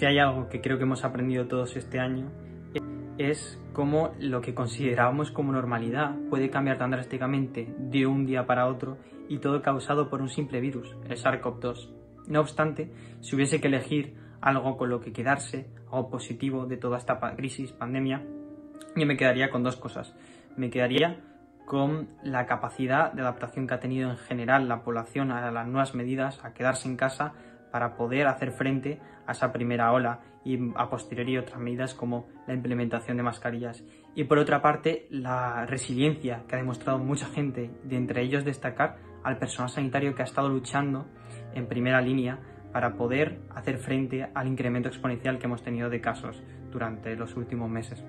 Si hay algo que creo que hemos aprendido todos este año es cómo lo que considerábamos como normalidad puede cambiar tan drásticamente de un día para otro y todo causado por un simple virus, el SARS-CoV-2. No obstante, si hubiese que elegir algo con lo que quedarse, algo positivo de toda esta crisis, pandemia, yo me quedaría con dos cosas. Me quedaría con la capacidad de adaptación que ha tenido en general la población a las nuevas medidas, a quedarse en casa para poder hacer frente a esa primera ola y a posteriori otras medidas como la implementación de mascarillas. Y por otra parte, la resiliencia que ha demostrado mucha gente, de entre ellos destacar al personal sanitario que ha estado luchando en primera línea para poder hacer frente al incremento exponencial que hemos tenido de casos durante los últimos meses.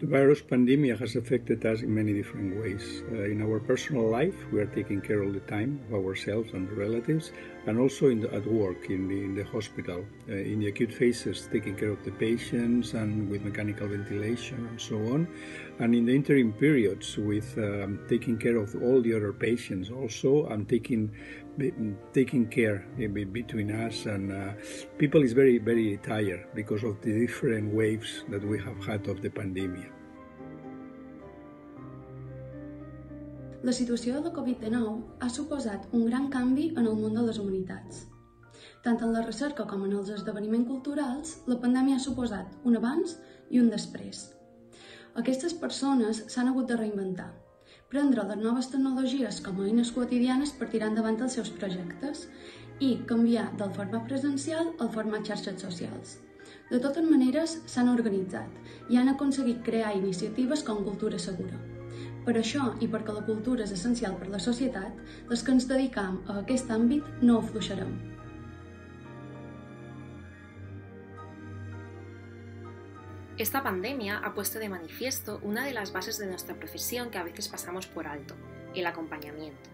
The virus pandemic has affected us in many different ways. Uh, in our personal life, we are taking care all the time of ourselves and relatives, and also the, at work in the, in the hospital. Uh, in the acute phases, taking care of the patients and with mechanical ventilation and so on. And in the interim periods, with um, taking care of all the other patients also, and taking taking care between us and uh, people is very very tired because of the different waves that we have had of the pandemic. La situació de la Covid-19 ha suposat un gran canvi en el món de les humanitats. Tant en la recerca com en els esdeveniments culturals, la pandèmia ha suposat un abans i un després. Aquestes persones s'han hagut de reinventar, prendre les noves tecnologies com a eines quotidianes per tirar endavant els seus projectes i canviar del format presencial al format xarxes socials. De totes maneres, s'han organitzat i han aconseguit crear iniciatives com Cultura Segura. Per això, i perquè la cultura és essencial per la societat, les que ens dedicam a aquest àmbit no ho. Esta pandemia ha puesto de manifiesto una de las bases de nuestra profesión que a veces pasamos por alto, el acompañamiento.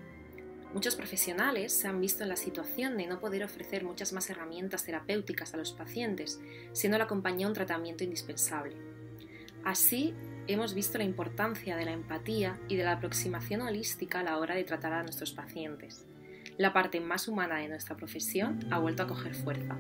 Muchos profesionales se han visto en la situación de no poder ofrecer muchas más herramientas terapéuticas a los pacientes, siendo la compañía un tratamiento indispensable. Así, hemos visto la importancia de la empatía y de la aproximación holística a la hora de tratar a nuestros pacientes. La parte más humana de nuestra profesión ha vuelto a coger fuerza.